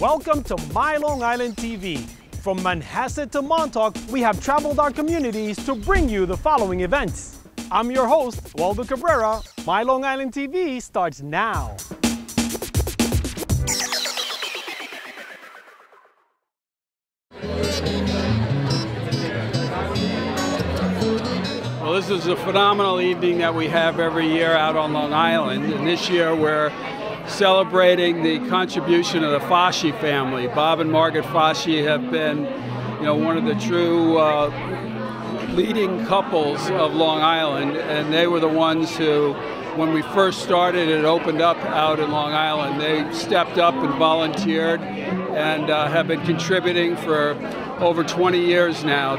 Welcome to My Long Island TV. From Manhasset to Montauk, we have traveled our communities to bring you the following events. I'm your host, Waldo Cabrera. My Long Island TV starts now. Well, this is a phenomenal evening that we have every year out on Long Island, and this year we're celebrating the contribution of the Foschi family. Bob and Margaret Foschi have been, you know, one of the true uh, leading couples of Long Island, and they were the ones who, when we first started, it opened up out in Long Island. They stepped up and volunteered, and uh, have been contributing for over 20 years now.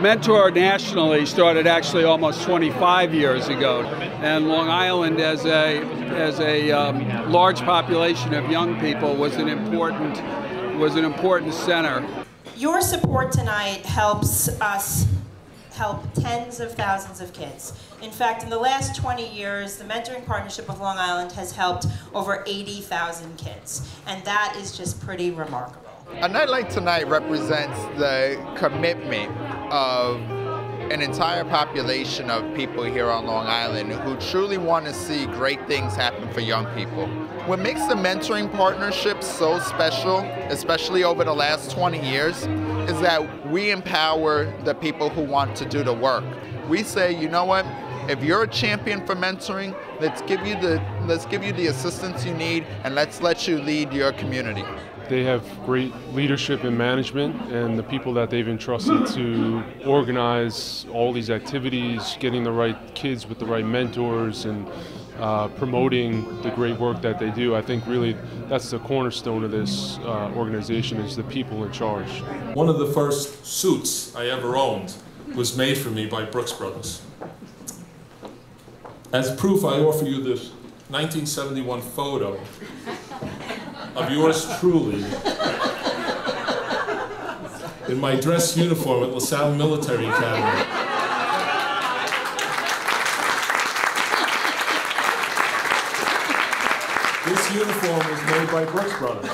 Mentor nationally started actually almost 25 years ago, and Long Island, as a as a um, large population of young people, was an important was an important center. Your support tonight helps us help tens of thousands of kids. In fact, in the last 20 years, the Mentoring Partnership of Long Island has helped over 80,000 kids, and that is just pretty remarkable. A night like tonight represents the commitment of an entire population of people here on Long Island who truly want to see great things happen for young people. What makes the mentoring partnership so special, especially over the last 20 years, is that we empower the people who want to do the work. We say, you know what, if you're a champion for mentoring, let's give you the let's give you the assistance you need and let's let you lead your community. They have great leadership and management, and the people that they've entrusted to organize all these activities, getting the right kids with the right mentors, and uh, promoting the great work that they do. I think really that's the cornerstone of this uh, organization is the people in charge. One of the first suits I ever owned was made for me by Brooks Brothers. As proof, I offer you this 1971 photo of yours truly in my dress uniform at LaSalle Military Academy. This uniform was made by Brooks Brothers.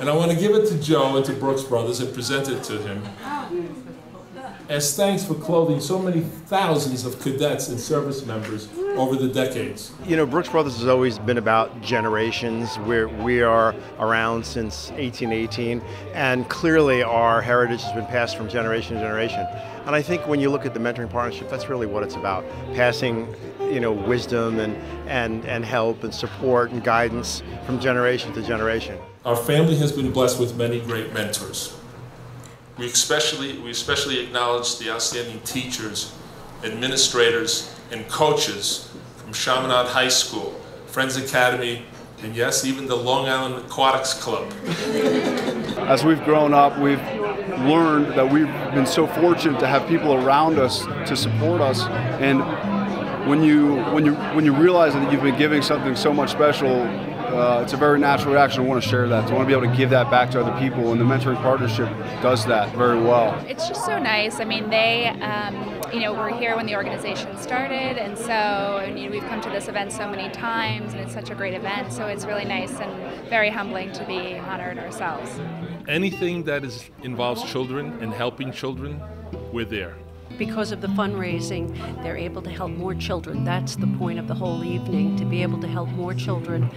And I want to give it to Joe and to Brooks Brothers and present it to him as thanks for clothing so many thousands of cadets and service members over the decades. You know, Brooks Brothers has always been about generations. We're, we are around since 1818, and clearly our heritage has been passed from generation to generation. And I think when you look at the mentoring partnership, that's really what it's about, passing you know, wisdom and, and, and help and support and guidance from generation to generation. Our family has been blessed with many great mentors. We especially, we especially acknowledge the outstanding teachers, administrators, and coaches from Chaminade High School, Friends Academy, and yes, even the Long Island Aquatics Club. As we've grown up, we've learned that we've been so fortunate to have people around us to support us. And when you, when you, when you realize that you've been giving something so much special, uh, it's a very natural reaction. I want to share that. I want to be able to give that back to other people, and the mentoring partnership does that very well. It's just so nice. I mean, they, um, you know, were here when the organization started, and so and, you know, we've come to this event so many times, and it's such a great event. So it's really nice and very humbling to be honored ourselves. Anything that is involves children and helping children, we're there because of the fundraising, they're able to help more children. That's the point of the whole evening, to be able to help more children.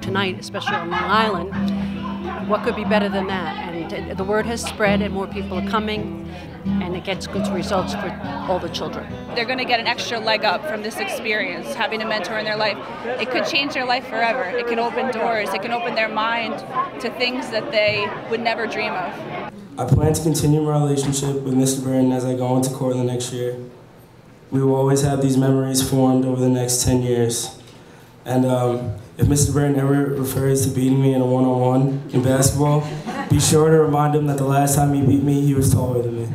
Tonight, especially on Long Island, what could be better than that? And uh, the word has spread, and more people are coming, and it gets good results for all the children. They're going to get an extra leg up from this experience, having a mentor in their life. It could change their life forever. It can open doors. It can open their mind to things that they would never dream of. I plan to continue my relationship with Mr. Burton as I go into Cortland next year. We will always have these memories formed over the next 10 years. And um, if Mr. Burton ever refers to beating me in a one-on-one -on -one in basketball, be sure to remind him that the last time he beat me, he was taller than me.